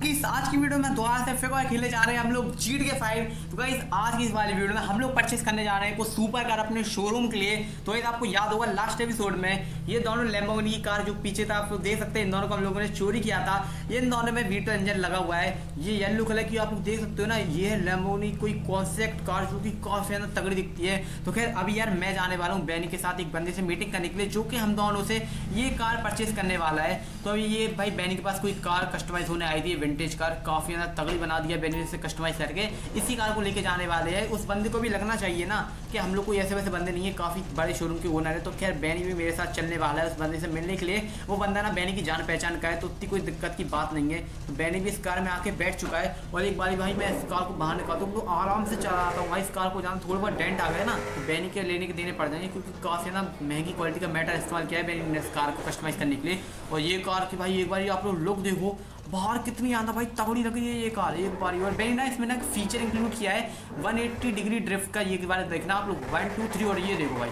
Guys आज की video में दोबारा से फिर खेलने जा रहे हैं हम लोग जीट के फाइव तो गाइस आज की इस वाली वीडियो में हम लोग परचेस करने जा रहे हैं कुछ सुपर कार अपने शोरूम के लिए। तो गाइस आपको याद होगा लास्ट एपिसोड में ये दोनों लेम्बोर्गिनी की कार जो पीछे था, आप लोग देख सकते हैं, इन दोनों को हम लोगों ने चोरी किया था। ये इन दोनों में वीटर इंजन लगा हुआ है। ये येलो कलर की आप लोग देख सकते हो ना, ये है कोई कॉन्सेप्ट कार जो कि काफ़ी ज़्यादा तगड़ी दिखती है। तो खैर, अभी यार मैं जाने वाला हूँ बैनी के साथ एक बंदे से मीटिंग करने के लिए, जो कि हम दोनों से ये कार परचेस करने वाला है। तो अभी ये भाई बैनी के पास कोई कार कस्टमाइज होने आई थी विंटेज कार काफ़ी ज़्यादा तगड़ी बना दिया बेनिफिट से कस्टमाइज करके। इसी कार को लेके जाने वाले हैं। उस बंदे को भी लगना चाहिए ना कि हम लोग कोई ऐसे वैसे बंदे नहीं है, काफ़ी बड़े शोरूम के ओनर है। तो खैर बैनी भी मेरे साथ चलने वाला है उस बंदे से मिलने के लिए। वो बंदा ना बैनी की जान पहचान का है तो उतनी कोई दिक्कत की बात नहीं है। तो बैनी भी इस कार में आके बैठ चुका है और एक बार भाई मैं इस कार को बाहर निकालता हूँ तो आराम से चला आता हूँ। भाई, इस कार को जाना थोड़ा बहुत डेंट आ गया ना तो बैनी के लेने के देने पड़ जाएँगे, क्योंकि काफ़ी ना महँगी क्वालिटी का मैटर इस्तेमाल किया है बैनी ने इस कार को कस्टमाइज करने के लिए। और ये कार की भाई, एक बार आप लोग लुक देखो बाहर कितनी आंदा भाई, तगड़ी लग रही है ये कार एक बार और वेरी नाइस मैंने फीचर इंक्लूड किया है 180 डिग्री ड्रिफ्ट का ये बार देखना आप लोग वन टू थ्री और ये देखो भाई।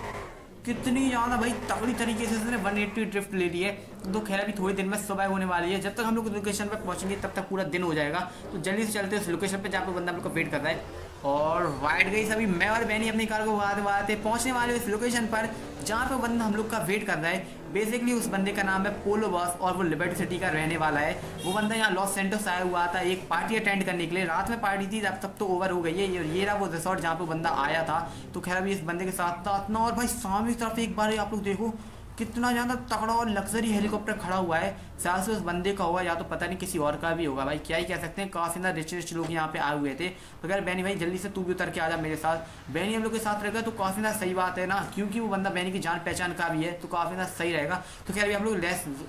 कितनी ज़्यादा भाई, तगड़ी तरीके से इसने 180 ड्रिफ्ट ले ली है। तो खैर, अभी थोड़ी दिन में सुबह होने वाली है। जब तक हम लोग लोकेशन पर पहुँचेंगे, तब तक पूरा दिन हो जाएगा। तो जल्दी से चलते उस लोकेशन पर जहाँ पर बंदा हम लोग वेट कर रहा है। और वाइट गई सभी मैं और बैनी अपनी कार को बढ़ाते बढ़ाते पहुँचने वाले इस लोकेशन पर, जहाँ पे बंदा हम लोग का वेट कर रहा है। बेसिकली उस बंदे का नाम है पोलो बॉस और वो लिबर्टी सिटी का रहने वाला है। वो बंदा यहाँ लॉस सेंटोस आया हुआ था, एक पार्टी अटेंड करने के लिए। रात में पार्टी थी, अब तो ओवर हो गई है। ये ये रहा वो रिसोर्ट जहाँ पे बंदा आया था। तो खैर, अभी इस बंदे के साथ था। इतना और भाई, सामने की तरफ़ एक बार आप लोग देखो। कितना ज़्यादा तगड़ा और लग्जरी हेलीकॉप्टर खड़ा हुआ है। साल से उस बंदे का हुआ, या तो पता नहीं किसी और का भी होगा। भाई, क्या ही कह सकते हैं, काफ़ी ना रिच रिच लोग यहाँ पे आए हुए थे। तो अगर बैनी भाई, जल्दी से तू भी उतर के आ जा मेरे साथ। बैनी हम लोग के साथ रहेगा तो काफ़ी ना सही बात है ना, क्योंकि वो बंदा बैनी की जान पहचान का भी है तो काफ़ी ना सही रहेगा। तो खैर, अभी हम लोग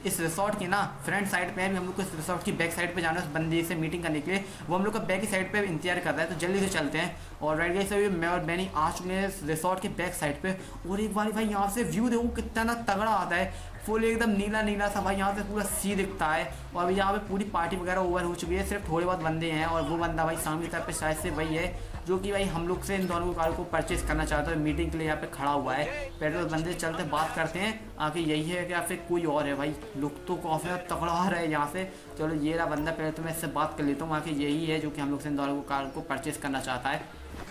इस रिसोर्ट के ना फ्रंट साइड पर भी हम लोग को इस रिसोर्ट की बैक साइड पर जाना है उस बंदे से मीटिंग करने के लिए। वो हम लोग का बैक साइड पर इंतज़ार कर रहा है तो जल्दी से चलते हैं। और राइट गई से मैं और बैनी आ चुके हैं रिसोर्ट के बैक साइड पर और एक बार भाई, यहाँ से व्यू देखो कितना ना तगड़ा आता है। फुल एकदम नीला नीला सा भाई, यहाँ से पूरा सी दिखता है। और अभी यहाँ पे पूरी पार्टी वगैरह ओवर हो चुकी है। सिर्फ़ थोड़े बहुत बंदे हैं और वो बंदा भाई सामने तरफ़ पे शायद से वही है, जो कि भाई हम लोग से इन दोनों कार को परचेज करना चाहते हैं मीटिंग के लिए यहाँ पे खड़ा हुआ है। पेट्रोल बंदे चलते बात करते हैं। आके यही है कि फिर कोई और है भाई। लुक तो काफ़ी तगड़ा है यहाँ से। चलो ये रहा बंदा, पहले तो मैं इससे बात कर लेता हूँ। आके यही है जो कि हम लोग से इन दोनों कार को परचेज करना चाहता है।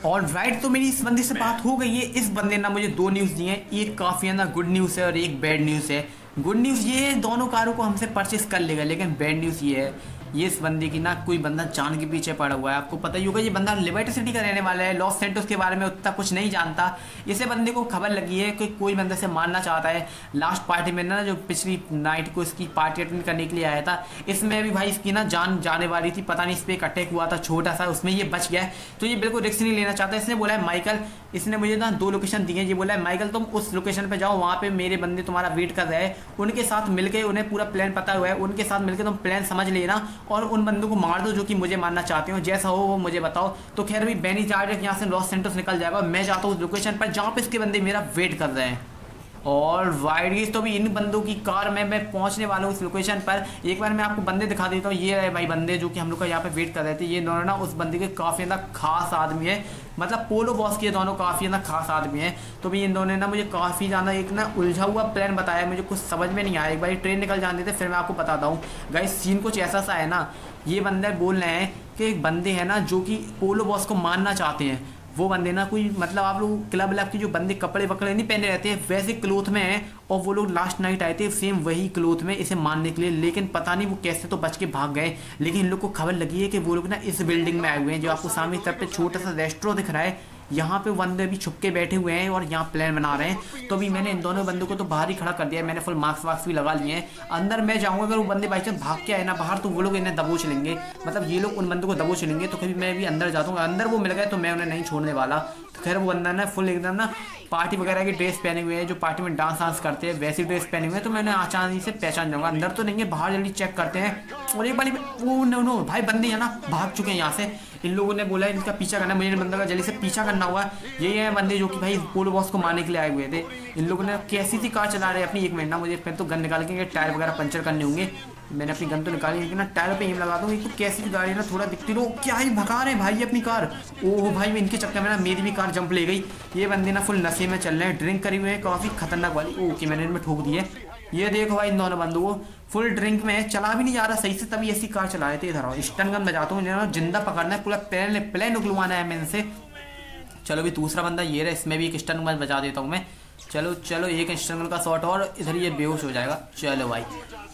और राइट तो मेरी इस बंदे से बात हो गई है। इस बंदे ने मुझे दो न्यूज़ दी हैं। एक काफ़ी ना गुड न्यूज़ है और एक बैड न्यूज़ है। गुड न्यूज़ ये है, दोनों कारों को हमसे परचेस कर लेगा, लेकिन बैड न्यूज़ ये है ये इस बंदे की ना कोई बंदा जान के पीछे पड़ा हुआ है। आपको पता ही होगा, ये बंदा लिबर्टी सिटी का रहने वाला है। लॉस सेंटोस के बारे में उतना कुछ नहीं जानता। इसे बंदे को खबर लगी है कि कोई बंदा से मारना चाहता है। लास्ट पार्टी में ना, जो पिछली नाइट को इसकी पार्टी अटेंड करने के लिए आया था, इसमें भी भाई इसकी ना जान जाने वाली थी। पता नहीं इस पर एक अटैक हुआ था, छोटा सा, उसमें ये बच गया। है तो ये बिल्कुल रिक्स नहीं लेना चाहता। इसने बोला है माइकल इसने मुझे ना दो लोकेशन दिए ये बोला है माइकल तुम उस लोकेशन पर जाओ, वहाँ पे मेरे बंदे तुम्हारा वेट कर रहे हैं। उनके साथ मिलकर उन्हें पूरा प्लान पता हुआ है। उनके साथ मिलकर तुम प्लान समझ लेना। और उन बंदों को मार दो जो कि मुझे मारना चाहते हो। जैसा हो, वो मुझे बताओ। तो खैर, अभी बैनी चार्ज यहाँ से लॉस सेंटर्स निकल जाएगा मैं जाता हूँ उस लोकेशन पर जहाँ पे इसके बंदे मेरा वेट कर रहे हैं। और वाइड गेज तो भी इन बंदों की कार में मैं पहुँचने वाला हूँ उस लोकेशन पर। एक बार मैं आपको बंदे दिखा देता हूँ। ये है भाई बंदे जो कि हम लोग का यहाँ पे वेट कर रहे थे। ये दोनों ना उस बंदे के काफ़ी ज़्यादा खास आदमी है। मतलब पोलो बॉस के दोनों काफ़ी ज़्यादा खास आदमी है। तो भी इन दोनों ने ना मुझे काफ़ी ज़्यादा एक ना उलझा हुआ प्लान बताया। मुझे कुछ समझ में नहीं आया। एक बार ट्रेन निकल जाने थे, फिर मैं आपको बताता हूँ। गाइस सीन कुछ ऐसा सा है ना। ये बंदे बोल रहे हैं कि एक बंदे हैं ना जो कि पोलो बॉस को मानना चाहते हैं। वो बंदे ना कोई मतलब आप लोग क्लब व्लब के जो बंदे कपड़े वकड़े नहीं पहने रहते हैं वैसे क्लोथ में है और वो लोग लास्ट नाइट आए थे सेम वही क्लोथ में इसे मारने के लिए। लेकिन पता नहीं वो कैसे तो बच के भाग गए। लेकिन इन लोग को खबर लगी है कि वो लोग ना इस बिल्डिंग में आए हुए हैं, जो आपको सामने तरफ़ पे छोटा सा रेस्टोरेंट दिख रहा है। यहाँ पे बंदे भी छुप के बैठे हुए हैं और यहाँ प्लान बना रहे हैं। तो अभी मैंने इन दोनों बंदों को तो बाहर ही खड़ा कर दिया है। मैंने फुल मास्क वास्क भी लगा लिए हैं। अंदर मैं जाऊँगा, अगर वो बंदे बाई चांस भाग के आए ना बाहर तो वो लोग इन्हें दबोच लेंगे। मतलब ये लोग उन बंदों को दबोच लेंगे। तो कभी मैं भी अंदर जाता हूँ। अंदर वो मिल गए तो मैं उन्हें नहीं छोड़ने वाला। तो खैर वो बंदा ना फुल एकदम ना पार्टी वगैरह की ड्रेस पहने हुए हैं, जो पार्टी में डांस वांस करते हैं, वैसी ड्रेस पहने हुए हैं तो मैंने आसानी से पहचान जाऊँगा। अंदर तो नहीं है, बाहर जल्दी चेक करते हैं। और एक बार वो नो नो, भाई बंदे हैं ना, भाग चुके हैं यहाँ से। इन लोगों ने बोला, इनका पीछा करना मुझे बंदा का जल्दी से पीछा करना हुआ यही है बंदे जो कि भाई पोलो बॉस को मारने के लिए आए हुए थे। इन लोगों ने कैसी थी कार चला रहे अपनी? एक मिनट ना, मुझे फिर तो गन निकाल के टायर वगैरह पंचर करने होंगे। मैंने अपनी गन तो निकाली, लेकिन ना टायर पे एम लगा दूँ। तो कैसी भी गाड़ी ना, थोड़ा दिखती लो क्या ही भगा रहे हैं भाई अपनी कार। ओह भाई, मैं इनके चक्कर में ना मेरी भी कार जंप ले गई। ये बंदे ना फुल नशे में चल रहे हैं। ड्रिंक करी हुए हैं, काफ़ी खतरनाक वाली। ओके, मैंने इनमें ठोक दी है। ये देखो भाई, इन दोनों बंदों को फुल ड्रिंक में चला भी नहीं जा रहा। सही से तभी ऐसी कार चला रहे थे इधर आओ। स्टन गन बजाता हूँ ज़िंदा पकड़ना है। पूरा प्लेन प्लेन उगलवाना है मैं इनसे। चलो भी दूसरा बंदा ये रहा, इसमें भी एक स्टन गन बजा देता हूँ मैं। चलो चलो, एक स्टन गन का शॉट और इधर ये बेहोश हो जाएगा। चलो भाई।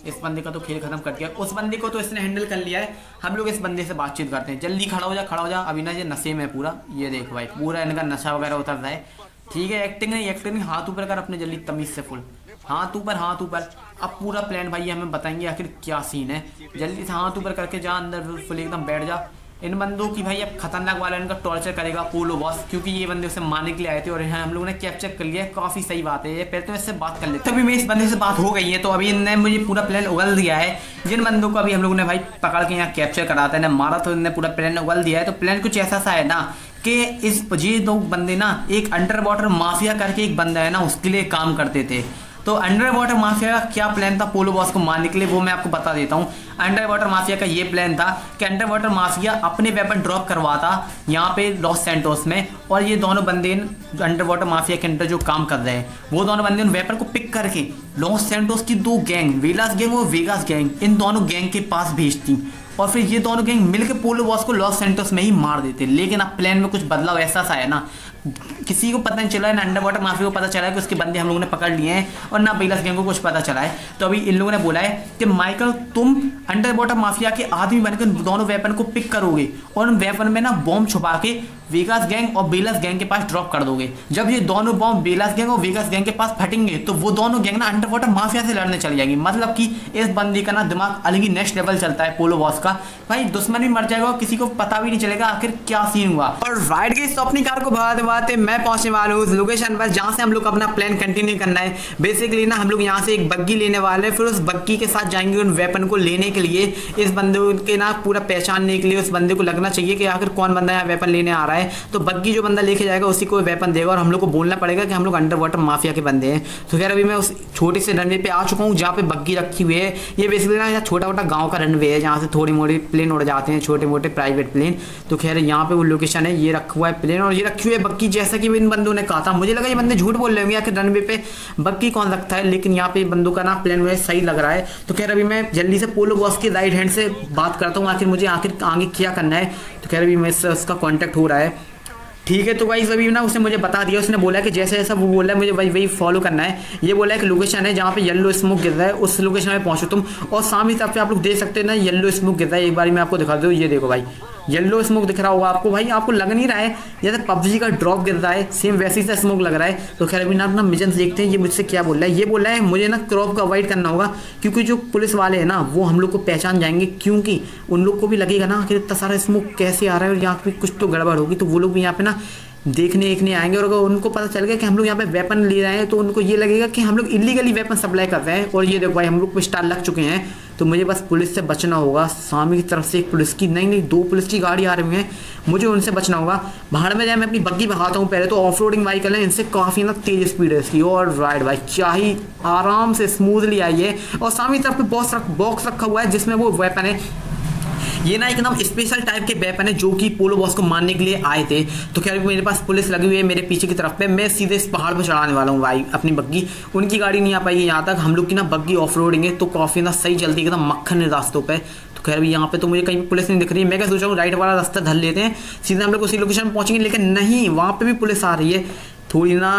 इस बंदे का तो खेल खत्म कर दिया। उस बंदे को तो इसने हैंडल कर लिया है। हम लोग इस बंदे से बातचीत करते हैं। जल्दी खड़ा हो जा, खड़ा हो जा। अभी ना ये नशे में पूरा। ये देख भाई, पूरा इनका नशा वगैरह उतर रहा है। ठीक है एक्टिंग नहीं एक्टिंग नहीं। हाथ ऊपर कर अपने जल्दी तमीज से फुल हाथ ऊपर हाथ ऊपर। अब पूरा प्लान भाई हमें बताएँगे आखिर क्या सीन है। जल्दी से हाथ ऊपर करके जा, अंदर फुल एकदम बैठ जा। इन बंदों की भाई अब खतरनाक वाला इनका टॉर्चर करेगा पोलो बॉस क्योंकि ये बंदे उसे मारने के लिए आए थे और हम लोगों ने कैप्चर कर लिया, काफ़ी सही बात है पहले तो इससे बात कर लेते अभी मेरी इस बंदे से बात हो गई है तो अभी इनने मुझे पूरा प्लान उगल दिया है। जिन बंदों को अभी हम लोगों ने भाई पकड़ के यहाँ कैप्चर करा था मारा तो इन्हें पूरा प्लान उगल दिया है। तो प्लान कुछ ऐसा सा है ना कि इस, ये दो बंदे ना एक अंडर वाटर माफिया करके एक बंदा है ना, उसके लिए काम करते थे। तो अंडर वाटर माफिया का क्या प्लान था? पोलो बॉस को मारने के लिए, वो मैं आपको बता देता हूँ। अंडर वाटर माफिया का ये प्लान था कि अंडर वाटर माफिया अपने वेपन ड्रॉप करवाता यहाँ पे लॉस सेंटोस में और ये दोनों बंदे अंडर वाटर माफिया के अंडर जो काम कर रहे हैं, वो दोनों बंदे उन वेपन को पिक करके लॉस सेंटोस की दो गैंग वेलास गैंग और वेगास गैंग इन दोनों गैंग के पास भेजती। और फिर ये दोनों गैंग मिलकर पोलो बॉस को लॉस सेंटोस में ही मार देते। लेकिन अब प्लान में कुछ बदलाव ऐसा सा है ना किसी को पता नहीं चला है, ना अंडर वाटर माफ़ी को पता चला है कि उसके बंदे हम लोगों ने पकड़ लिए हैं और ना बिलास गैंग को कुछ पता चला है। तो अभी इन लोगों ने बोला है कि माइकल तुम अंडर वाटर माफिया के आदमी बनकर दोनों वेपन को पिक करोगे और उन वेपन में ना बॉम्ब छुपा के वेगास गैंग और बेलस गैंग के पास ड्रॉप कर दोगे। जब ये दोनों बॉम्ब बेलस गैंग और वेगास गैंग के पास फटेंगे तो वो दोनों गैंग ना अंडर वाटर माफिया से लड़ने चली जाएगी। मतलब कि इस बंदी का ना दिमाग अलग ही नेक्स्ट लेवल चलता है पोलो बॉस का। भाई, दुश्मन भी मर जाएगा किसी को पता भी नहीं चलेगा आखिर क्या सीन हुआ। और राइड की अपनी कार को भगाते भगाते मैं पहुँचने वाला हूँ लोकेशन पर, जहाँ से हम लोग अपना प्लान कंटिन्यू करना है। बेसिकली ना हम लोग यहाँ से एक बग्गी लेने वाले हैं, फिर उस बग्गी के साथ जाएँगे उन वेपन को लेने के लिए। इस बंदे के ना पूरा पहचानने के लिए उस बंदे को लगना चाहिए कि आखिर कौन बंदा यहाँ वेपन लेने आ रहा है। तो बग्गी जो बंदा लेके जाएगा, उसी को वेपन देगा और हम लोग को बोलना पड़ेगा कि हम लोग अंडर वाटर माफिया के बंदे हैं। तो खैर, अभी मैं उस छोटे से रनवे पे आ चुका हूँ, जहाँ पे बग्गी रखी हुई है। ये बेसिकली ना छोटा मोटा गाँव का रनवे है, जहाँ से थोड़ी मोटी प्लेन उड़ जाते हैं छोटे मोटे प्राइवेट प्लेन तो खैर, यहाँ पे वो लोकेशन है, ये रखा हुआ है प्लेन और ये रखी हुई है बग्गी, जैसा कि इन बंदों ने कहा था। मुझे लगा ये बंदे झूठ बोल रहे होंगे, आखिर रनवे पे बग्गी कौन रखता है? लेकिन यहाँ पे बंदों का ना प्लान मुझे सही लग रहा है। तो खैर, अभी मैं जल्दी से पोलो बॉस की राइट हैंड से बात करता हूँ, आखिर मुझे आखिर आगे क्या करना है। तो खैर, अभी से उसका कॉन्टैक्ट हो रहा है। ठीक है तो भाई अभी ना उसने मुझे बता दिया, उसने बोला कि जैसे जैसा वो बोला है मुझे भाई वही फॉलो करना है। ये बोला है कि लोकेशन है जहाँ पे येलो स्मोक गिर रहा है, उस लोकेशन में पहुँचो तुम। और सामने हिसाब से आप लोग देख सकते हैं ना येलो स्मोक गिर रहा है। एक बार मैं आपको दिखा दूँ, ये देखो भाई। येलो स्मोक दिख रहा होगा आपको। भाई, आपको लग नहीं रहा है? जैसे पबजी का ड्रॉप गिर रहा है सेम वैसे ही स्मोक लग रहा है। तो खैर, अभी ना अपना मिजन देखते हैं, ये मुझसे क्या बोल रहा है। ये बोल रहा है, मुझे ना क्रॉप को अवॉइड करना होगा, क्योंकि जो पुलिस वाले हैं ना, वो हम लोग को पहचान जाएँगे। क्योंकि उन लोग को भी लगेगा ना कि इतना सारा स्मोक कैसे आ रहा है और यहाँ पर कुछ तो गड़बड़ होगी। तो वो लोग भी यहाँ पे ना देखने देखने आएँगे और अगर उनको पता चल गया कि हम लोग यहाँ पे वेपन ले रहे हैं तो उनको ये लगेगा कि हम लोग इलीगली वेपन सप्लाई कर रहे हैं। और ये देखो भाई, हम लोग को स्टार लग चुके हैं। तो मुझे बस पुलिस से बचना होगा। सामने की तरफ़ से एक पुलिस की, नहीं नहीं, दो पुलिस की गाड़ी आ रही है। मुझे उनसे बचना होगा। बाहर में जाए, मैं अपनी बग्गी बहाता हूँ पहले तो। ऑफ़ रोडिंग बाइक है इनसे काफ़ी ना तेज स्पीड है इसकी। और राइड भाई, क्या ही आराम से स्मूथली आई है। और सामने की तरफ़ बॉक्स रख बॉक्स रखा हुआ है, जिसमें वो वेपन है। ये ना एकदम स्पेशल टाइप के वेपन है जो कि पोलो बॉस को मारने के लिए आए थे। तो खैर, मेरे पास पुलिस लगी हुई है मेरे पीछे की तरफ़ पे। मैं सीधे इस पहाड़ पर चढ़ाने वाला हूँ भाई, अपनी बग्गी। उनकी गाड़ी नहीं आ पाई है यहाँ तक। हम लोग की ना बग्गी ऑफ़ रोडिंग है तो काफ़ी ना सही चलती एकदम मक्खन है रास्तों पर तो खैर भी यहाँ पे तो मुझे कहीं पुलिस नहीं दिख रही है। मैं क्या सोच रहा हूँ राइट वाला रास्ता धर लेते हैं। सीधे हम लोग उसी लोकेशन में पहुँचेंगे, लेकिन नहीं, वहाँ पे भी पुलिस आ रही है। थोड़ी ना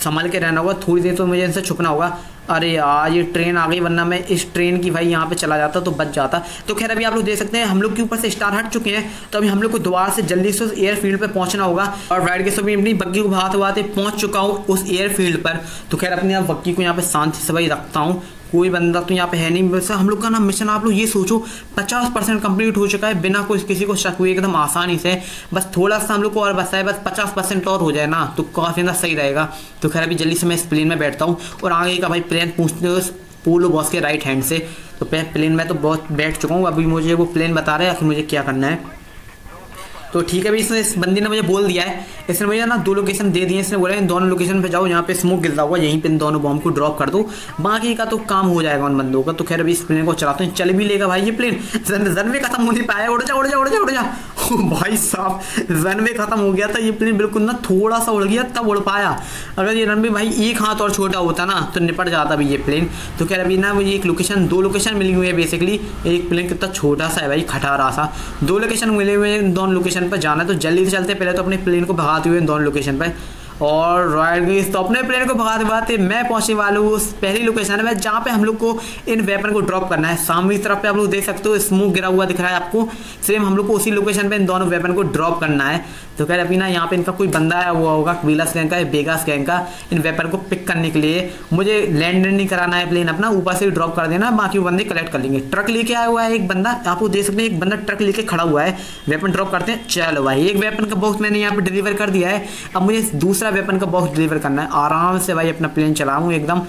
संभाल के रहना होगा, थोड़ी देर तो मुझे इनसे छुपना होगा। अरे यार, ये ट्रेन आ गई, वरना मैं इस ट्रेन की भाई यहाँ पे चला जाता तो बच जाता। तो खैर, अभी आप लोग देख सकते हैं, हम लोग के ऊपर से स्टार हट चुके हैं। तो अभी हम लोग को दोबारा से जल्दी से उस एयरफील्ड पर पहुँचना होगा। और राइड के सभी अपनी बग्गी को भाते भाते पहुँच चुका हूँ उस एयरफील्ड पर। तो खैर, अपने आप बग्गी को यहाँ पे शांति से भाई रखता हूँ। कोई बंदा तो यहाँ पे है नहीं। वैसे हम लोग का ना मिशन आप लोग ये सोचो, पचास परसेंट कंप्लीट हो चुका है, बिना कोई किसी को शक हुए, एकदम आसानी से। बस थोड़ा सा हम लोग को और बस है, बस पचास परसेंट और हो जाए ना तो काफ़ी ना सही रहेगा। तो खैर, अभी जल्दी से मैं इस प्लेन में बैठता हूँ और आगे का भाई प्लेन पूछते हो पोलो बॉस के राइट हैंड से। तो प्लेन में तो बहुत बैठ चुका हूँ, अभी मुझे वो प्लेन बता रहे हैं, आखिर मुझे क्या करना है। तो ठीक है भाई, इसने इस बंदी ने मुझे बोल दिया है। इसने मुझे ना दो लोकेशन दे दिए, इसने बोला इन दोनों लोकेशन पे जाओ, यहाँ पे स्मोक गिरता हुआ, यहीं पे इन दोनों बॉम्ब को ड्रॉप कर दो। बाकी का तो काम हो जाएगा उन बंदों का। तो खैर अभी इस प्लेन को चलाते हैं। चल भी लेगा भाई ये प्लेन जन्मे खत्म होने पाया, उड़ जा उड़ जा उड़ जा उड़ जा। भाई साहब रनवे खत्म हो गया था, ये प्लेन बिल्कुल ना थोड़ा सा उड़ गया, तब उड़ पाया। अगर ये रन रनवे भाई एक हाथ और छोटा होता ना तो निपट जाता भी ये प्लेन तो खैर अभी ना मुझे एक लोकेशन दो लोकेशन मिली हुई है बेसिकली एक प्लेन कितना छोटा सा है भाई, खटारा सा। दो लोकेशन मिले हुए हैं दोनों लोकेशन पर जाना है तो जल्दी से चलते पहले तो अपने प्लेन को भगाते हुए दोनों लोकेशन पर। और रॉयल गईस तो अपने प्लेन को भगाते भगाते मैं पहुँचने वाला हूँ उस पहली लोकेशन में जहाँ पे हम लोग को इन वेपन को ड्रॉप करना है। सामने तरफ़ पे आप लोग देख सकते हो स्मोक गिरा हुआ दिख रहा है आपको। सेम हम लोग को उसी लोकेशन पे इन दोनों वेपन को ड्रॉप करना है। तो खैर अभी ना यहाँ पे इनका कोई बंदा आया हुआ होगा वीला स्कैन का बेगा स्कैन का, इन वेपन को पिक करने के लिए। मुझे लैंड नहीं कराना है प्लेन अपना ऊपर से ड्रॉप कर देना, बाकी बंदे कलेक्ट कर लेंगे। ट्रक लेके आया हुआ है एक बंदा आपको देख सकते हैं एक बंदा ट्रक लेके खड़ा हुआ है। वेपन ड्रॉप करते हैं, चलो भाई, एक वेपन का बॉक्स मैंने यहाँ पे डिलीवर कर दिया है। अब मुझे दूसरा वेपन का बॉक्स डिलीवर करना है। आराम से भाई अपना प्लेन चलाऊँ, एकदम।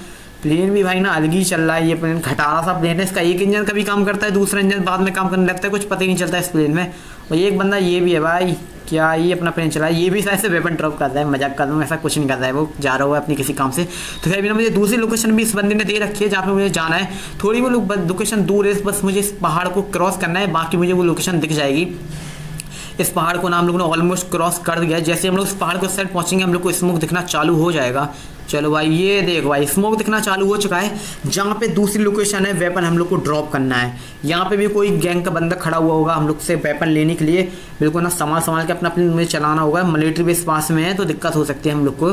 प्लेन भी भाई ना अलग ही चल रहा है, ये प्लेन खटारा सा प्लेन है। इसका एक इंजन का भी काम करता है, दूसरा इंजन बाद में काम करने लगता है, कुछ पता ही नहीं चलता इस प्लेन में। और एक बंदा ये भी है भाई, क्या ये अपना प्लेन चला ये भी शायद से वेपन ड्रॉप कर रहा है, मज़ाक कर रहा हूँ, ऐसा कुछ नहीं कर रहा है वो, जा रहा हुआ अपनी किसी काम से। तो फिर ना मुझे दूसरी लोकेशन भी इस बंदे ने दे रखी है, जहाँ पे मुझे जाना है। थोड़ी वो लोकेशन दूर है, बस मुझे इस पहाड़ को क्रॉस करना है, बाकी मुझे वो लोकेशन दिख जाएगी। इस पहाड़ को ना हम लोगों ने ऑलमोस्ट क्रॉस कर दिया। जैसे हम लोग इस पहाड़ को साइड पहुँचेंगे, हम लोग को स्मोक दिखना चालू हो जाएगा। चलो भाई, ये देख भाई स्मोक दिखना चालू हो चुका है, जहाँ पे दूसरी लोकेशन है वेपन हम लोग को ड्रॉप करना है। यहाँ पे भी कोई गैंग का बंदा खड़ा हुआ होगा हम लोग से वेपन लेने के लिए। बिल्कुल ना संभाल संभाल के अपना अपने चलाना होगा। मिलिट्री बेस पास में है तो दिक्कत हो सकती है हम लोग को।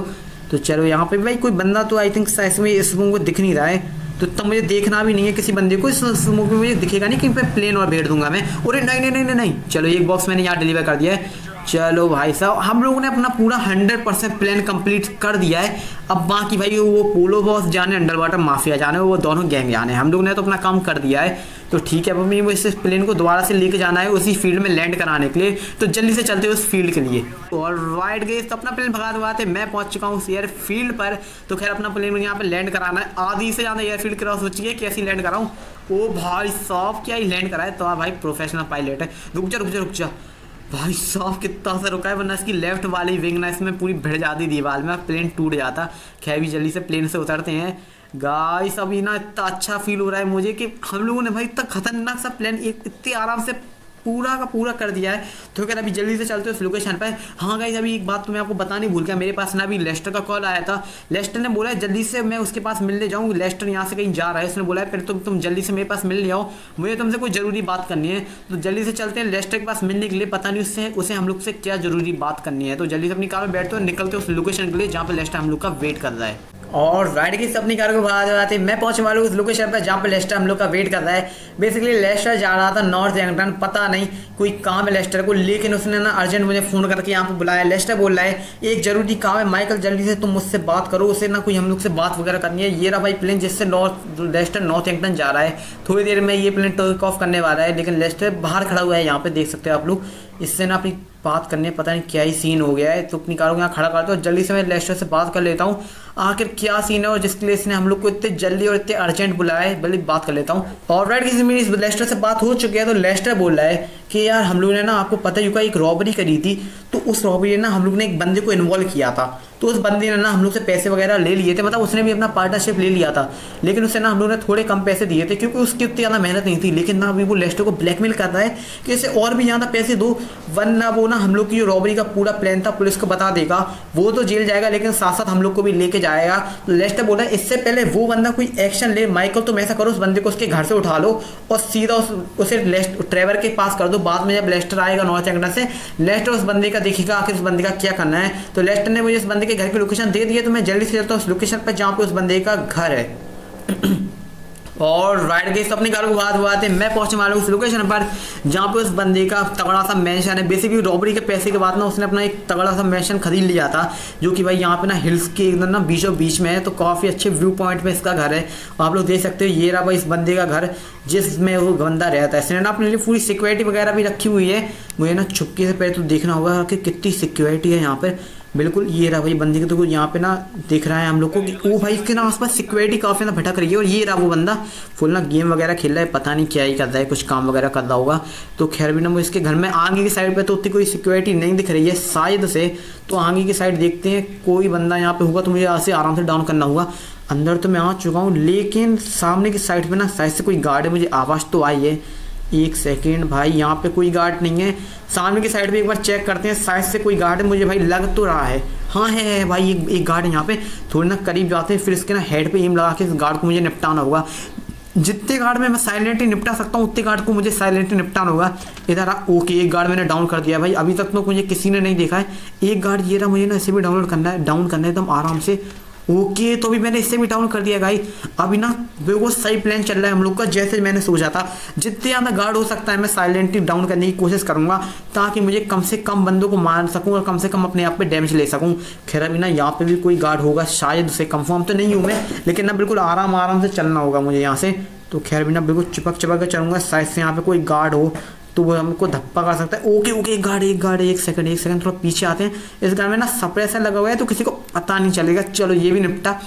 तो चलो, यहाँ पे भाई कोई बंदा तो आई थिंक इसमें स्मोक को दिख नहीं रहा है। तो तब मुझे देखना भी नहीं है किसी बंदे को, इस मूवी में मुझे दिखेगा नहीं कि मैं प्लेन और भेड़ दूँगा मैं। अरे नहीं नहीं नहीं नहीं चलो, एक बॉक्स मैंने यहाँ डिलीवर कर दिया है। चलो भाई साहब, हम लोगों ने अपना पूरा हंड्रेड परसेंट प्लान कंप्लीट कर दिया है। अब बाकी भाई, वो पोलो बॉस जाने अंडर वाटर माफिया जाने, वो दोनों गैंग जाने हम लोग ने तो अपना काम कर दिया है। तो ठीक है, अब हमें इस प्लेन को दोबारा से लेके जाना है उसी फ़ील्ड में लैंड कराने के लिए। तो जल्दी से चलते हैं उस फ़ील्ड के लिए। और वाइट गए तो अपना प्लेन भगा दवा मैं पहुँच चुका हूँ एयर फ़ील्ड पर। तो खैर, अपना प्लेन यहाँ पे लैंड कराना है। आधी से ज़्यादा एयर फ़ील्ड क्रॉस हो चुकी है कैसी लैंड कराऊँ? ओ भाई साहब, क्या ही लैंड कराए? तो भाई प्रोफेशनल पायलट है। रुक जा रुक जा रुक जा। भाई साहब कितना सा रुका है, वरना इसकी लेफ़्ट वाली विंग ना इसमें पूरी भिड़ जाती दीवार में प्लेन टूट जाता। खैर, भी जल्दी से प्लेन से उतरते हैं। गाइस अभी ना इतना अच्छा फील हो रहा है मुझे कि हम लोगों ने भाई इतना खतरनाक सा प्लेन इतने आराम से पूरा का पूरा कर दिया है। तो क्या अभी जल्दी से चलते हो उस लोकेशन पर? हाँ गाइज़ अभी एक बात तो मैं आपको बतानी भूल गया। मेरे पास ना अभी लेस्टर का कॉल आया था। लेस्टर ने बोला जल्दी से मैं उसके पास मिलने जाऊँ। लेस्टर यहाँ से कहीं जा रहा है। उसने बोला है, फिर तुम तुम जल्दी से मेरे पास मिलने आओ। मुझे तुमसे कोई ज़रूरी बात करनी है। तो जल्दी से चलते हैं लेस्टर के पास मिलने के लिए। पता नहीं उससे, उसे हम लोग से क्या ज़रूरी बात करनी है। तो जल्दी से अपनी कार में बैठते हो, निकलते हो उस लोकेशन के लिए जहाँ पर लेस्टर हम लोग का वेट कर रहा है। और राइड की अपनी कार को भगा जाते मैं पहुँचने वाला हूँ उस लोकेशन पर जहाँ पर लेस्टर हम लोग का वेट कर रहा है। बेसिकली लेस्टर जा रहा था नॉर्थ एंगटन पता नहीं कोई काम है लेस्टर को, लेकिन उसने ना अर्जेंट मुझे फ़ोन करके यहाँ पर बुलाया। लेस्टर बोल रहा है, एक ज़रूरी काम है माइकल जल्दी से तुम मुझसे बात करो, उसे ना कोई हम लोग से बात वगैरह करनी है। ये रहा भाई प्लेन जिससे नॉर्थ लेस्टर नॉर्थ एंगटन जा रहा है। थोड़ी देर में ये प्लेन टेक ऑफ़ करने वाला है, लेकिन लेस्टर बाहर खड़ा हुआ है यहाँ पे, देख सकते हो आप लोग। इससे ना अपनी बात करने, पता नहीं क्या ही सीन हो गया है। तो अपनी कार को यहाँ खड़ा करते हो जल्दी से मैं लेस्टर से बात कर लेता हूँ। आखिर क्या सीन है और जिसके लिए इसने हम लोग को इतने जल्दी और इतने अर्जेंट बुलाया है? बल्कि बात कर लेता हूँ। और राइट किसी मेरी लेस्टर से बात हो चुकी है तो लेस्टर बोल रहा है कि यार, हम लोगों ने ना आपको पता ही एक रॉबरी करी थी। तो उस रॉबरी ने ना हम लोग ने एक बंदे को इन्वॉल्व किया था। तो उस बंदे ने ना हम लोग से पैसे वगैरह ले लिए थे मतलब उसने भी अपना पार्टनरशिप ले लिया था। लेकिन उससे ना हम लोग ने थोड़े कम पैसे दिए थे, क्योंकि उसकी उतनी ज़्यादा मेहनत नहीं थी। लेकिन ना अभी वो लेस्टर को ब्लैकमेल कर रहा है कि इसे और भी ज़्यादा पैसे दो, वरना वो ना हम लोग की जो रॉबरी का पूरा प्लान था, पुलिस को बता देगा। वो तो जेल जाएगा, लेकिन साथ साथ हम लोग को भी लेके जाएगा। तो लेस्टर बोला इससे पहले वो बंदा कोई एक्शन ले माइकल तुम ऐसा करो, उस बंदे को उसके घर से उठा लो और सीधा उस, उसे ट्रेवर के पास कर दो। बाद में जब लेस्टर आएगा नॉर्थ एंगना से लेस्टर उस बंदे का देखेगा आखिर उस बंदे का क्या करना है। तो लेस्टर ने मुझे उस बंदे के घर की लोकेशन दे दी है तो मैं जल्दी से चलता हूँ उस लोकेशन पर जहाँ पे उस बंदे का घर है। और राइड गई अपनी कार को बात हुआ थे, मैं पहुँचने वाला हूँ उस लोकेशन पर, जहाँ पे उस बंदे का तगड़ा सा मैंशन है। बेसिकली रॉबरी के पैसे के बाद ना उसने अपना एक तगड़ा सा मैंशन खरीद लिया था, जो कि भाई यहाँ पे ना हिल्स के एकदम ना बीचों बीच में है तो काफ़ी अच्छे व्यू पॉइंट में इसका घर है। आप लोग देख सकते हो, ये रहा भाई इस बंदे का घर, जिसमें वो बंदा रहता है। इसने ना अपने लिए पूरी सिक्योरिटी वगैरह भी रखी हुई है। मुझे ना छुपके से पहले तो देखना होगा कि कितनी सिक्योरिटी है यहाँ पर। बिल्कुल, ये रहा भाई बंदी के तो यहाँ पे ना दिख रहा है हम लोग को वो भाई इसके ना आसपास सिक्योरिटी काफ़ी ना, भटक रही है और ये रहा वो बंदा फुल ना गेम वगैरह खेल रहा है, पता नहीं क्या ही कर रहा है, कुछ काम वगैरह कर रहा होगा। तो खैर भी ना, वो इसके घर में आगे की साइड पर तो उतनी कोई सिक्योरिटी नहीं दिख रही है, शायद से तो आगे की साइड देखते हैं, कोई बंदा यहाँ पे होगा तो मुझे यहाँ से आराम से डाउन करना होगा। अंदर तो मैं आ चुका हूँ, लेकिन सामने की साइड पर ना शायद से कोई गार्ड है, मुझे आवाज़ तो आई है। एक सेकेंड भाई यहाँ पे कोई गार्ड नहीं है। सामने की साइड पे एक बार चेक करते हैं साइड से कोई गार्ड है? मुझे भाई लग तो रहा है। हाँ है, है भाई एक एक गार्ड है यहाँ पे। थोड़ी ना करीब जाते हैं फिर इसके ना हेड पे एम लगा के इस गार्ड को मुझे निपटाना होगा। जितने गार्ड में मैं साइलेंटली निपटा सकता हूँ उतने गार्ड को मुझे साइलेंटली निपटाना होगा। इधर ओके एक गार्ड मैंने डाउन कर दिया भाई। अभी तक तो मुझे किसी ने नहीं देखा है। एक गार्ड ये रहा मुझे ना इसे भी डाउनलोड करना है डाउन करना है एकदम आराम से। ओके तो भी मैंने इससे भी डाउन कर दिया गाई अभी ना बिल्कुल सही प्लान चल रहा है हम लोग का, जैसे मैंने सोचा था। जितने ज़्यादा गार्ड हो सकता है, मैं साइलेंटली डाउन करने की कोशिश करूँगा, ताकि मुझे कम से कम बंदों को मार सकूँ और कम से कम अपने आप पे डैमेज ले सकूँ। खैर, अभी ना, यहाँ पे भी कोई गार्ड होगा, शायद उसे कंफर्म तो नहीं हूँ मैं, लेकिन ना, बिल्कुल आराम आराम से चलना होगा मुझे यहाँ से। तो खैर भी ना, बिल्कुल चिपक चिपक कर चलूँगा, शायद से यहाँ पे कोई गार्ड हो। तो वो हमको धप्पा कर सकता है। ओके ओके, एक गाड़ी एक गाड़ी, एक सेकंड एक सेकंड थोड़ा पीछे आते हैं। इस गाड़ी में ना सप्रेसर लगा हुआ है तो किसी को पता नहीं चलेगा। चलो, ये भी निपटा।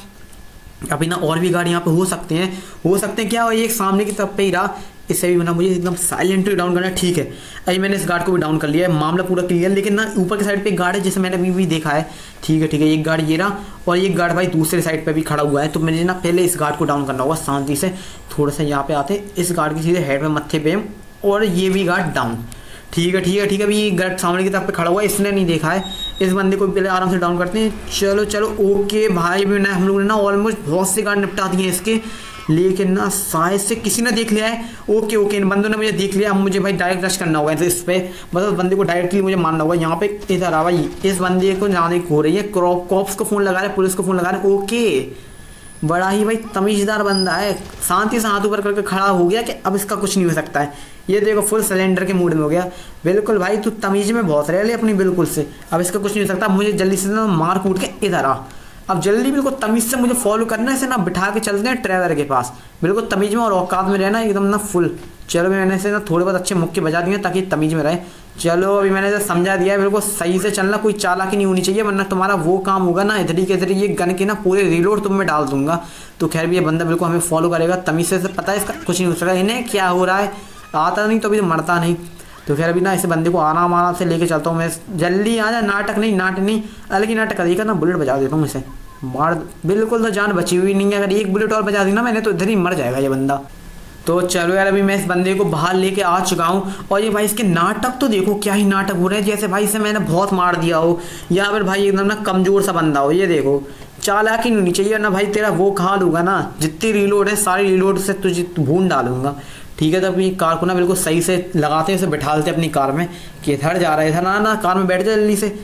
अभी ना और भी गाड़ी यहाँ पे हो सकते हैं। हो सकते हैं क्या? हो एक सामने की तरफ़ पे ही रहा। इससे भी बना, मुझे एकदम साइलेंटली डाउन करना ठीक है। अभी मैंने इस गार्ड को भी डाउन कर लिया है। मामला पूरा क्लियर लेकिन ना ऊपर की साइड पे गार्ड है, जिसे मैंने अभी भी देखा है। ठीक है ठीक है, एक गार्ड ये रहा और एक गार्ड भाई दूसरे साइड पे भी खड़ा हुआ है। तो मुझे ना पहले इस गार्ड को डाउन करना होगा शांति से। थोड़ा सा यहाँ पे आते इस गार्ड की सीधे हेड में मत्थे पे। और ये भी गार्ड डाउन ठीक है ठीक है ठीक है, अभी गार्ड सामने की तरफ़ पे खड़ा हुआ है, इसने नहीं देखा है। इस बंदे को पहले आराम से डाउन करते हैं। चलो चलो ओके भाई, भी ना, हम लोगों ने ना ऑलमोस्ट बहुत से गार्ड निपटा दिए इसके। लेकिन ना, शायद से किसी ने देख लिया है। ओके ओके इन बंदों ने मुझे देख लिया, अब मुझे भाई डायरेक्ट रश करना होगा इस पे। मतलब बंदे को डायरेक्टली मुझे मारना होगा। यहाँ पे इधर आ भाई, इस बंदे को जाने हो रही है। क्रॉप कॉप्स को फ़ोन लगा रहे पुलिस को फ़ोन लगा रहे ओके बड़ा ही भाई तमीज़दार बंदा है। शांति से हाथ ऊपर करके खड़ा हो गया कि अब इसका कुछ नहीं हो सकता है। ये देखो फुल सिलेंडर के मूड में हो गया। बिल्कुल भाई, तू तमीज़ में बहुत रह ले अपनी बिल्कुल से। अब इसका कुछ नहीं हो सकता। मुझे जल्दी से ना मार कूट के इधर आ। अब जल्दी बिल्कुल तमीज़ से मुझे फॉलो करना है, इसे ना बिठा के चलते हैं ट्रैवर के पास। बिल्कुल तमीज़ में और औकात में रहना एकदम ना फुल चलो मैंने इसे ना थोड़े बहुत अच्छे मुक्के बजा दिए ताकि तमीज़ में रहे। चलो, अभी मैंने इसे समझा दिया है, बिल्कुल सही से चलना, कोई चालाकी नहीं होनी चाहिए, वरना तुम्हारा वो काम होगा ना, इधर के इधर ये गन के ना पूरे रिलोड तुम में डाल दूँगा। तो खैर भी ये बंदा बिल्कुल हमें फॉलो करेगा, तमीज़ से पता है, इसका कुछ नहीं हो सकता, इन्हें क्या हो रहा है? आता नहीं तो अभी मरता नहीं। तो फिर अभी ना इस बंदे को आराम आराम से लेके चलता हूँ मैं। जल्दी आ जा, नाटक नहीं नाटक नहीं, अलग ही नाटक करेगा ना, बुलेट बजा देता हूँ इसे। मार, बिल्कुल तो जान बची हुई नहीं है, अगर एक बुलेट और बजा दी ना मैंने तो इधर ही मर जाएगा ये बंदा। तो चलो यार, अभी मैं इस बंदे को बाहर लेके आ चुका हूँ। और ये भाई, इसके नाटक तो देखो, क्या ही नाटक हो रहे हैं। जैसे भाई, इसे मैंने बहुत मार दिया हो। या फिर भाई, एकदम ना कमज़ोर सा बंदा हो, ये देखो। चालाकी नहीं चाहिए ना भाई तेरा वो खा लूँगा ना। जितनी रिलोड है, सारी रिलोड से तुझे भून डालूँगा। ठीक है तो अपनी कार को ना बिल्कुल सही से लगाते हैं, उसे बैठाते अपनी कार में। कि इधर जा रहा है, इधर ना ना, कार में बैठ जाए जल्दी से।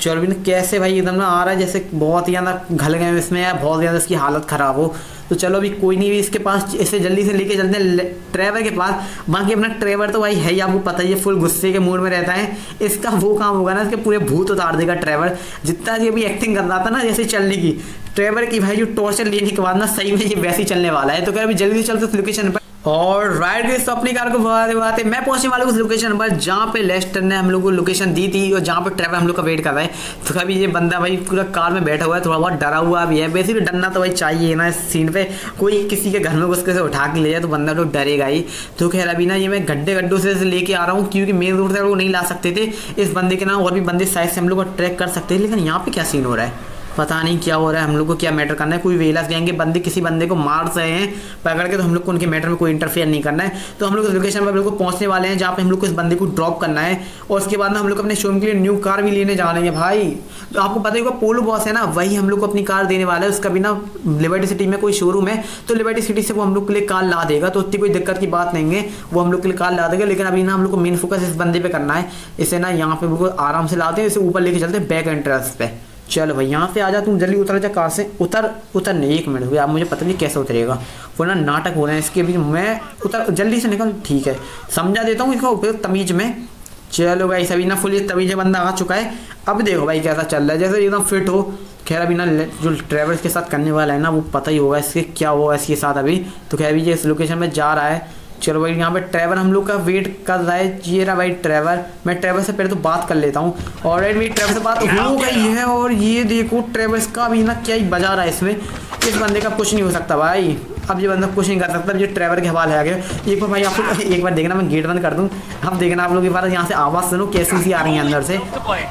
चलो भी ना कैसे भाई, एकदम ना आ रहा है, जैसे बहुत ही ज़्यादा घल गए इसमें, या बहुत ज़्यादा इसकी हालत ख़राब हो। तो चलो अभी कोई नहीं भी इसके पास इसे जल्दी से लेके चलते हैं। ट्रेवर के पास। बाकी अपना ट्रेवर तो भाई है ही, आपको पता ही है फुल गुस्से के मूड में रहता है। इसका वो काम होगा ना, इसके पूरे भूत उतार देगा ट्रेवर। जितना ये अभी एक्टिंग कर रहा था ना, जैसे चलने की। ट्रेवर की भाई जो टॉर्चर लेने के बाद ना, सही में ये वैसे ही चलने वाला है। तो क्या अभी जल्दी से चलते लोकेशन पर और राइट गई तो अपनी कार को बढ़ाते बढ़ाते मैं पहुँचने वाला उस लोकेशन पर, जहाँ पे लेस्टर ने हम लोग को लोकेशन दी थी और जहाँ पे ट्रैवल हम लोग का वेट कर रहा है। तो कभी ये बंदा भाई पूरा कार में बैठा हुआ है, थोड़ा बहुत डरा हुआ भी है। बेसिकली डरना तो भाई चाहिए ना इस सीन पे। कोई किसी के घर में घुस से उठा के ले जाए तो बंदा तो डरेगा ही। तो खैर, अभी ना ये मैं गड्ढे गड्ढों से लेके आ रहा हूँ, क्योंकि मेन रोड से लोग नहीं ला सकते थे। इस बंदे के नाम और भी बंदे साइड से हम लोग ट्रैक कर सकते हैं लेकिन यहाँ पे क्या सीन हो रहा है? पता नहीं क्या हो रहा है हम लोग को क्या मैटर करना है कोई वेलास गएँगे बंदे किसी बंदे को मार रहे हैं पकड़ के तो हम लोग को उनके मैटर में कोई इंटरफेयर नहीं करना है तो हम लोग उस लोकेशन पर बिल्कुल पहुँचने वाले हैं जहाँ पे हम लोग को इस बंदे को ड्रॉप करना है और उसके बाद ना हम लोग अपने शोरूम के लिए न्यू कार भी लेने जा रहे हैं भाई तो आपको पता होगा पोलो बॉस है ना वही हम लोग को अपनी कार देने वाला है उसका भी ना लिबर्टी सिटी में कोई शोरूम है तो लिबर्टी सिटी से वो हम लोग के लिए कार ला देगा तो उतनी कोई दिक्कत की बात नहीं है वो हम लोग के लिए कार ला देगा लेकिन अभी ना हम लोग को मेन फोकस इस बंदे पे करना है इसे ना यहाँ पे बिल्कुल आराम से लाते हैं इसे ऊपर लेके चलते हैं बैक एंट्रेंस पे चल भाई, यहाँ से आ जा तुम जल्दी उतर जा कार से? उतर उतर नहीं, एक मिनट हुआ आप मुझे पता नहीं कैसे उतरेगा। ना नाटक हो रहे हैं इसके बीच मैं। उतर, जल्दी से निकल, ठीक है। समझा देता हूँ इसका उपयोग तमीज में। चलो भाई, सभी ना फुल तमीज बंदा आ चुका है। अब देखो भाई कैसा चल रहा है। जैसे एकदम फिट हो, खैर अभी ना जो ट्रैवल्स के साथ करने वाला है ना, वो पता ही होगा इसके क्या होगा इसके साथ अभी। तो खैर अभी इस लोकेशन में जा रहा है। चलो भाई यहाँ पे ट्रैवल हम लोग का वेट कर रहा है। ये रहा भाई ट्रैवल मैं ट्रैवल से पहले तो बात कर लेता हूँ। और मेरी ट्रैवल से बात हो गई है और ये देखो ट्रैवल्स का भी ना क्या ही बजा रहा है इसमें। इस बंदे का कुछ नहीं हो सकता भाई। अब ये बंदा कुछ नहीं कर सकता। ये ड्राइवर के हवाले आ गया। एक बार भाई आप एक बार देखना मैं गेट बंद कर दूँ। अब देखना आप लोग के पास यहाँ से आवाज़ सुनो कैसी सी आ रही है अंदर से।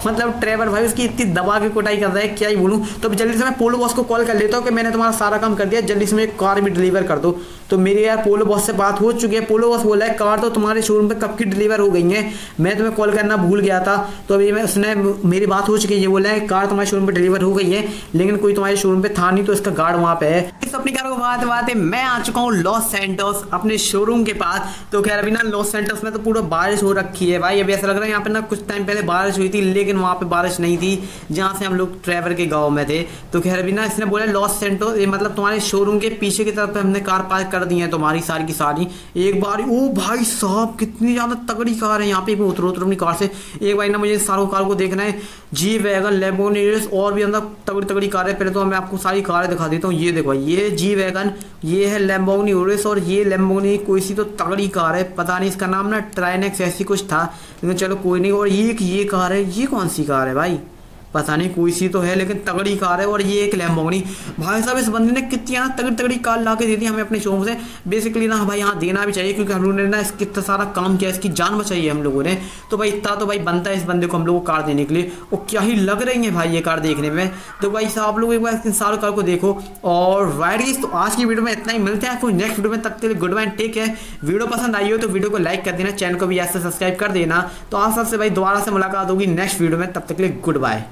मतलब ड्राइवर भाई उसकी इतनी दबा के कुटाई कर रहा है क्या ही बोलूँ। तो जल्दी से मैं पोलो बॉस को कॉल कर लेता हूँ कि मैंने तुम्हारा सारा काम कर दिया। जल्दी से मेरी कार भी डिलीवर कर दो। तो मेरे यार पोलो बॉस से बात हो चुकी है। पोलो बॉस बोला है, कार तो तुम्हारे शोरूम पे कब की डिलीवर हो गई है? मैं तुम्हें कॉल करना भूल गया था। तो अभी मैं, उसने, मेरी बात हो चुकी है। ये बोला है, कार तुम्हारे शोरूम पे डिलीवर हो गई है, लेकिन कोई तुम्हारे शोरूम पे था नहीं तो इसका गार्ड वहाँ पे है। अपनी कार को बात बात है, मैं आ चुका हूँ लॉस सेंटर्स अपने शोरूम के पास। तो खैर, अभी ना लॉस सेंटर्स में तो पूरा बारिश हो रखी है भाई। अभी ऐसा लग रहा है यहाँ पे ना कुछ टाइम पहले बारिश हुई थी, लेकिन वहाँ पे बारिश नहीं थी, जहाँ से हम लोग ट्रैवल के गाँव में थे। तो खैर, अभी ना इसने बोला लॉस सेंटर मतलब तुम्हारे शोरूम के पीछे की तरफ़ हमने कार पार्क कर दी है तुम्हारी सारी की सारी। एक बार, ओ भाई साहब, कितनी ज़्यादा तगड़ी कार है यहाँ पे। उतरो उतरो अपनी कार से। एक बार ना मुझे सारों कार को देखना है। जी वैगन लेबोनियस और भी अंदर तगड़ी तगड़ी कार है। पहले तो मैं आपको सारी कारें दिखा देता हूँ। ये देखो ये जी वैगन, ये है लेम्बोनी ओरिस और ये लेम्बोनी कोई सी तो तगड़ी कार है। पता नहीं इसका नाम ना ट्राइनेक्स ऐसी कुछ था। लेकिन चलो कोई नहीं, और ये ये कार है। ये कौन सी कार है भाई? पता नहीं, कोई सी तो है, लेकिन तगड़ी कार है और ये एक लैम्बोगनी भाई साहब, इस बंदे ने कितनी यहाँ तगड़ी तगड़ी कार ला के दे दी हमें अपने शोरूम से। बेसिकली ना, भाई, यहाँ देना भी चाहिए, क्योंकि हम लोगों ने ना इसकी इतना सारा काम किया, इसकी जान बचाई है हम लोगों ने। तो भाई, इतना तो भाई बनता है इस बंदे को हम लोग को कार देने के लिए। और क्या ही लग रही है भाई ये कार देखने में। तो भाई साहब, आप लोग एक बार सारों कार को देखो। और राइट तो आज की वीडियो में इतना ही। मिलते हैं आपको नेक्स्ट वीडियो में। तक के लिए गुड बाय टेक है वीडियो पसंद आई हो तो वीडियो को लाइक कर देना। चैनल को भी ऐसे सब्सक्राइब कर देना। तो आप सबसे भाई दोबारा से मुलाकात होगी नेक्स्ट वीडियो में। तब तक के लिए गुड बाय